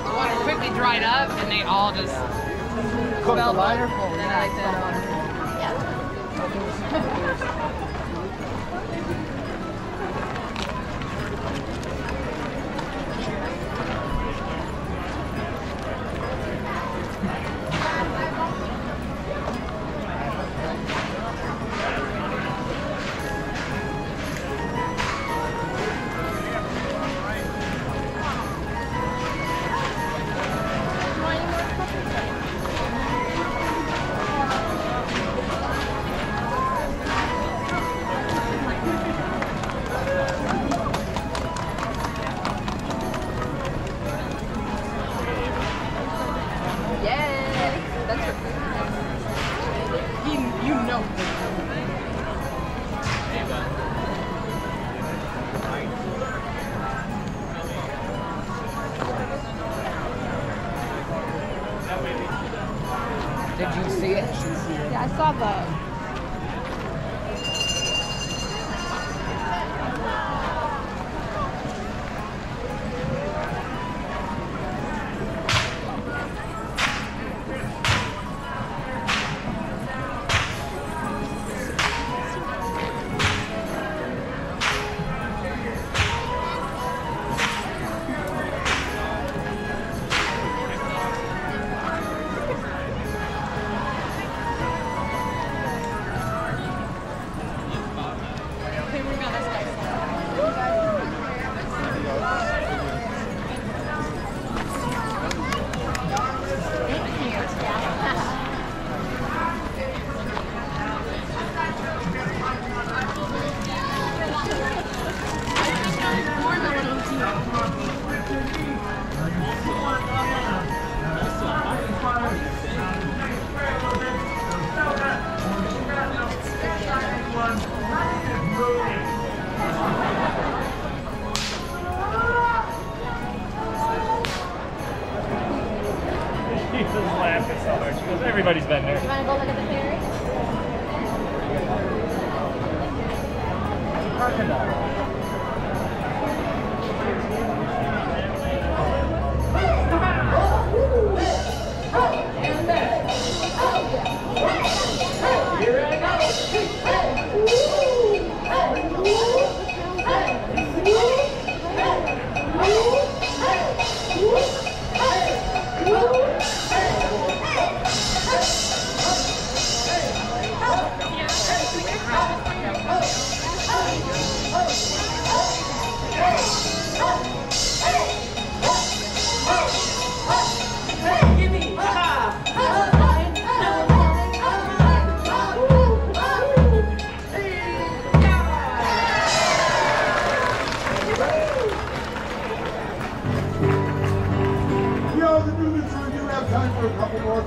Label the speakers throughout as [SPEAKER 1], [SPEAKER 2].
[SPEAKER 1] our the water quickly dried up, and they all just
[SPEAKER 2] Cook the
[SPEAKER 1] fell
[SPEAKER 2] liner?
[SPEAKER 1] wonderful. And
[SPEAKER 2] Did you see it?
[SPEAKER 1] Yeah, I saw the.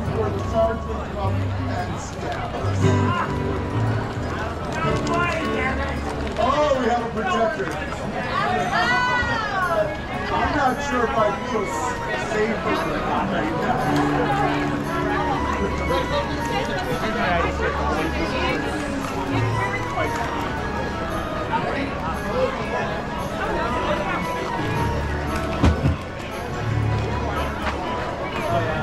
[SPEAKER 3] Before the sergeant come and stab. Oh, we have a projector. I'm not sure if I feel safe right
[SPEAKER 4] Yeah,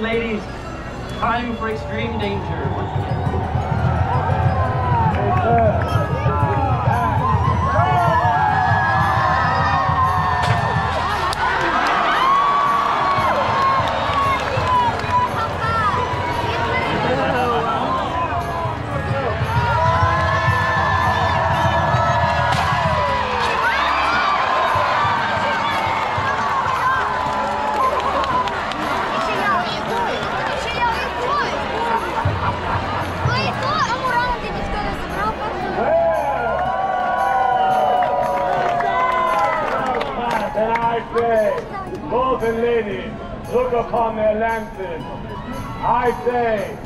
[SPEAKER 1] ladies, time for extreme danger.
[SPEAKER 5] Upon their lances. I say,